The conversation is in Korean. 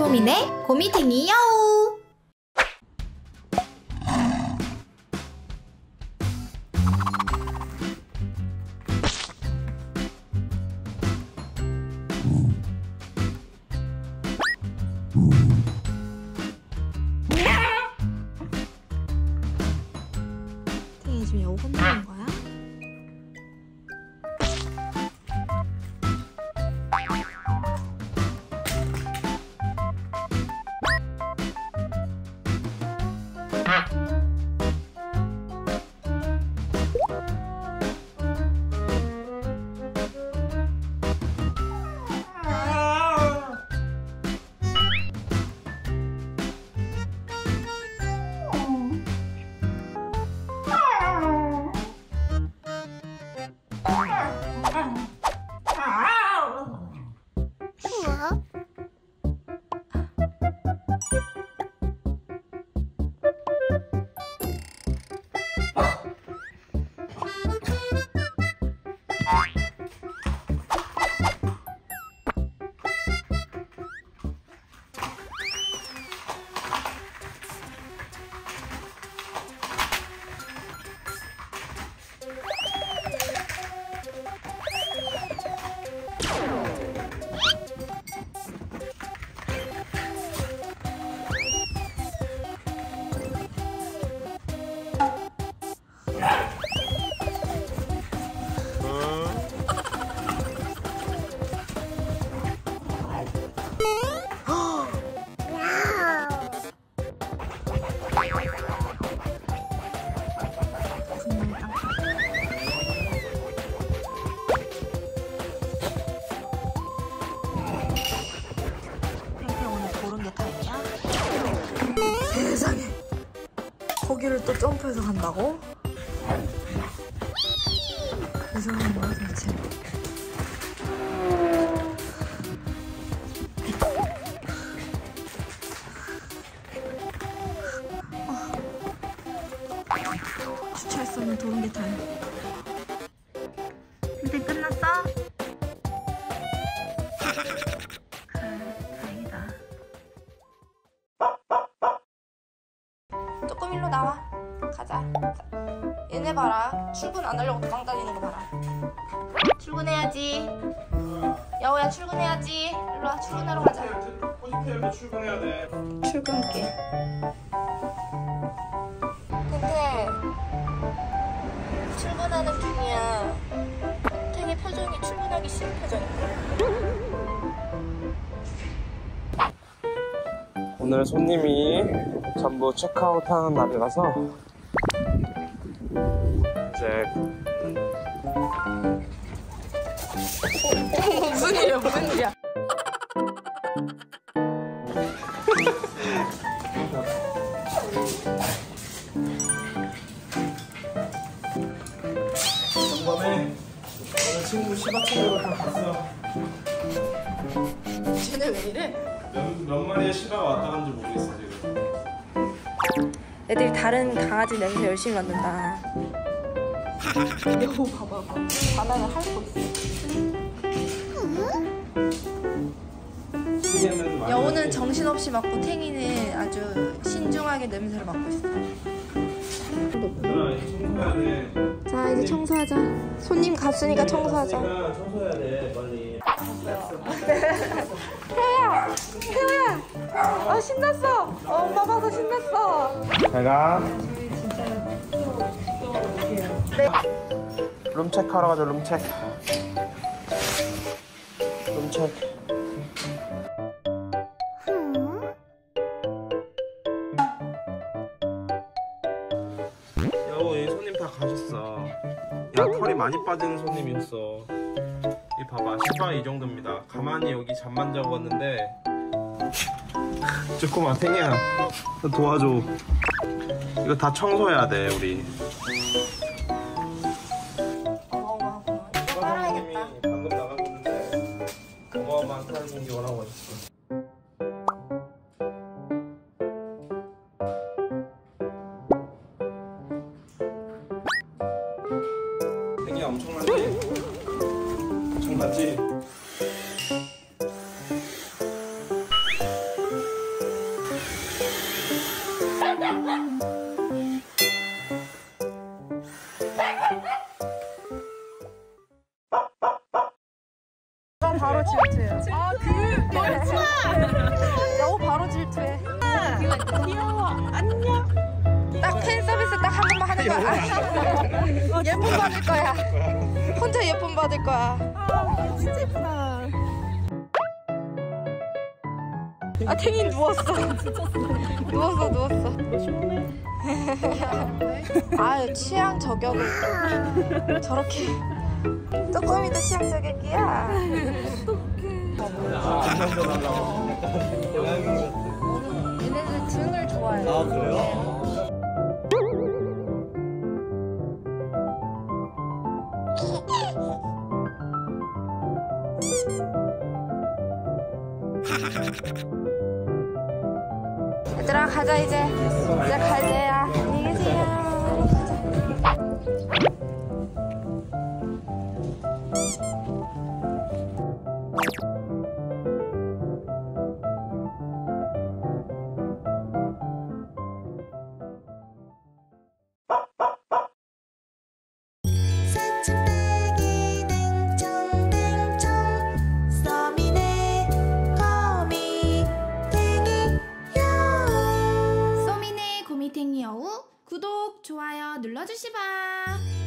소민의 고미탱이 여우 탱이 지금 여우 혼내는 거야? 또 점프해서 간다고? 그 사람이 뭐야 도대체 어. 주차했으면 도는 게 다야 탱탱 끝났어? 조금 일로 나와. 가자. 얘네 봐라. 출근 안 하려고 도망 다니는 거 봐라. 출근해야지. 여우야 출근해야지. 일로 와 출근하러 가자. 포지티브도 출근해야 돼. 출근길. 근데 출근하는 중이야. 되게 표정이 출근하기 싫은 표정이야. 오늘 손님이 전부 체크아웃 하는 날이라서 무슨 일이야 무슨 일이야. 친구 시바 친구가 다 갔어. 쟤네 왜 이래? 몇, 몇 마리의 시바가 왔다 간지 모르겠어 지금. 애들이 다른 강아지 냄새 열심히 맡는다. 여보 봐봐. 바나나 핥고 있어. 여우는 정신없이 맡고 탱이는 아주 신중하게 냄새를 맡고 있어. 자 이제 청소하자. 손님 갔으니까 청소하자. 청소해야 돼 빨리. 태호야, 태호야. 아 신났어. 어, 엄마 봐서 신났어. 제가 네. 룸 체크 하러 가자 룸 체크. 룸 체크. 가셨어. 야 털이 많이 빠지는 손님이었어. 이 봐봐 시바 이 정도입니다. 가만히 여기 잠만 자고 왔는데 조금만 탱이야 너 도와줘. 이거 다 청소해야 돼 우리. 어마어마하구나. 사장님이. 방금 나갔는데 어마어마한 공기 원하고 있어. 크기가 엄청난데 엄청나지? 딱한 번만 하는 거야. 예쁨 받을 거야. 혼자 예쁨 받을 거야. 진짜 예쁘다. 아 탱이 누웠어. 누웠어 누웠어. 아유 취향 저격을 또 저렇게 쪼꼬미도 취향 저격이야. 얘네들 얘들아 가자 이제. 이제 갈 때야. 안녕히 계세요. 구독, 좋아요 눌러주시바.